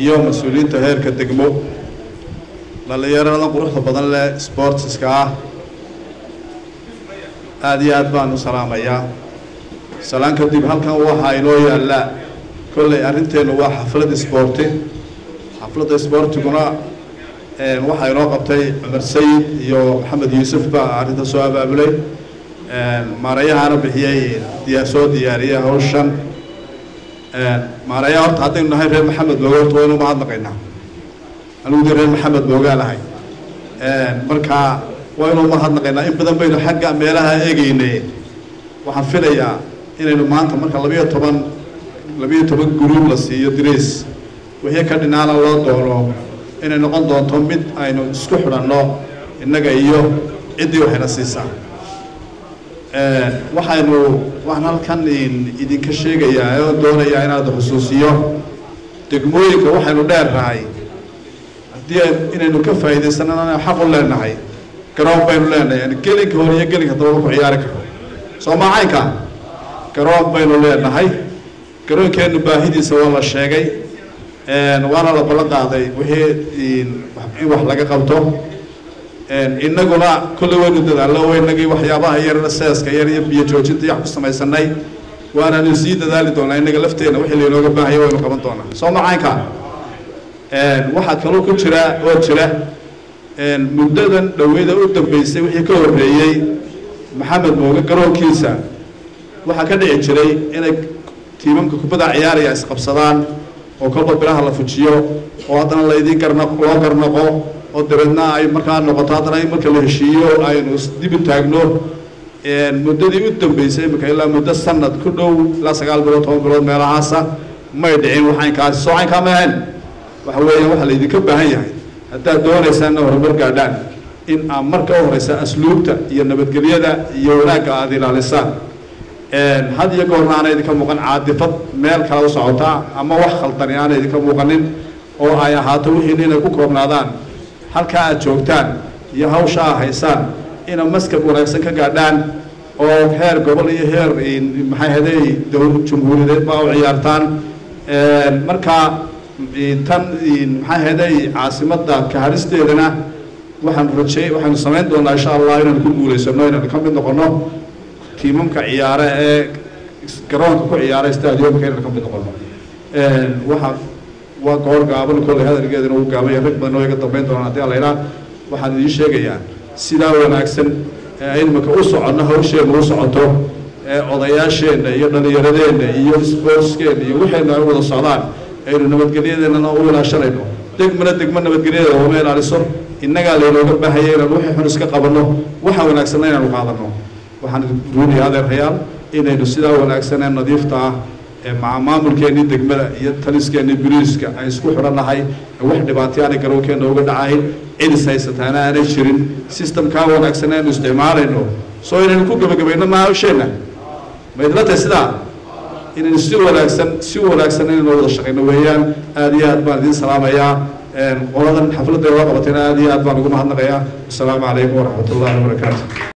iyo mas'uuliyiinta heerka degmo. Dhallinyarada quruxda badan leh sportiska ah aada iyo aad baan u salaamayaa. Salaan kadib halkan waxaa inoo yaalla kolley arrinteennu waa xaflad isboorti. Xafladda isboortiguna waxaa inoo qabtay cumar sayid iyo maxamed yuusuf baa arrinta soo abaabulay. Maarayahaana bixiyey soo diyaariyey hawshan maarayaha horta haddaynu nahay reer maxamed mooge horta waynu mahadnaqaynaa reer maxamed moogaa nahay marka waynu mahadnaqaynaa in badan baynu xagga meelaha eegeynay waxaan filayaa inaynu maanta marka labiyo toban labiyo toban guruub la siiyo dirays. Wixii ka dhinaana loo doono inay noqon doonto mid aynu isku xidhanno innaga iyo ciddii waxayna siisaa waxaynu waxaan halkan idinka sheegayaa oo doonayaa inaad xusuusiyo degmooyinka waxaynu dheernahay haddii inaynu ka faa'iidaysanana xaq u leenahay garoon baynu leenahay gelinka hore iyo gelinka daba ku ciyaari karo soo maacaynka garoon baynu leenahay. Garoonkeennu baahidiisa waa la sheegay. Waana la ballan qaaday wixii in wax laga qabto innaguna kolley waynu dadaallo waynagii waxyaabaha yar seeska yar iyo biyo joojinta yax ku samaysanay. Waananu sii dadaali doonaa innaga lafteenna wixii laynooga baahaya waynu qaban doonaa. Soo macaynka waxaa kaloo ku jira oo jira muddadan dhaweyda u dambeysay wixii ka horreeyey maxamed mooge garoonkiisa. Waxaa ka dhici jiray inay tiimamka kubadda ciyaaraya isqabsadaan oo kolba biraha la fujiyo oo haddana laydin garna loo garnaqo oo dabeedna ay markaa noqoto haddana in marka la heshiiyo aynu dib u taagno muddadii u dambeysay imika ilaa muddo sanad ku dhow ilaa sagaal bilood toban bilood meelahaasa may dhicin waxaynkaasi soo caynkaa ma waxa weeyaan waxaa laydinka baahan yahay. Haddaad doonaysaana horumar gaadhaan in aad marka u horeysa asluubta iyo nabadgelyada iyo wanaagga aada ilaalisaan. Had iyo goorna aana idinka muuqan caadifad meel kale u socotaa ama wax khaldani aana idinka muuqanin oo ay ahaato wixiina inay ku koobnaadaan halkaa aad joogtaan iyo hawsha aa haysaan ina maskab wanaagsan ka gaadhaan oo heer gobol iyo heer maxay haday dowl jumhuuriyadeed baa u ciyaartaan. Markaa tan maxay haday caasimadda kaharisteedana waxaan rajey waxaanu samayn doonaa insha allah inaanu ku guulaysano inaanu ka mid noqono tiimamka ciyaare ee garoonka ku ciyaara stadiumka inaan ka mid noqono. Waxa waa goor gaaban kolley hadalgeedana uu gaabanya rag badan oo iga dambeyn doonaan. Haddii ala idhaa waxaan idiin sheegayaa sidaa wanaagsan ee imika u soconno hawsheenna u socoto ee odayaasheenna iyo dhallinyaradeenna iyo sportskeenna iyo waxayna ay wada socdaan aynu nabadgelyadeennana u ilaashanayno degmana degmo nabadgelyadeeda uma ilaaliso innagaa laynooga baahaya inaanu wixii xun iska qabanno waxa wanaagsanna inaanu qaadanno. Waxaan ruuniya adeerayaal inaynu sidaa wanaagsan ee nadiifta ah ee maamulkeennii degmada iyo taliskeenii biriiska ay isku xidhannahay wax dhibaatay aanay garowkeenna uga dhacayn cidis haysataana aanay jirin. Systemkaa wanaagsan aynu isticmaalayno. Soo inaynu ku gebagabayno maasheenna ma idla tahay sidaa? Inaynu si wanaagsan si wanaagsan inaynu wada shaqayno weeyaan. Aada iyo aad baan idiin salaamayaa. Qoladan xafladda loo qabatayna aada iyo aad baan ugu mahadnaqayaa. Asalaamu calaykum waraxmat wabarakaatu